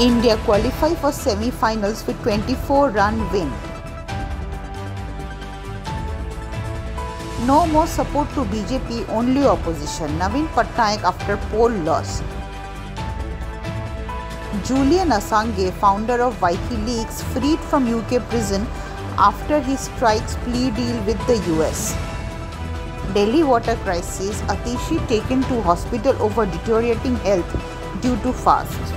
India qualify for semi-finals with 24-run win. No more support to BJP, only opposition. Naveen Patnaik after poll loss. Julian Assange, founder of WikiLeaks, freed from UK prison after he strikes plea deal with the US. Delhi water crisis, Atishi taken to hospital over deteriorating health due to fast.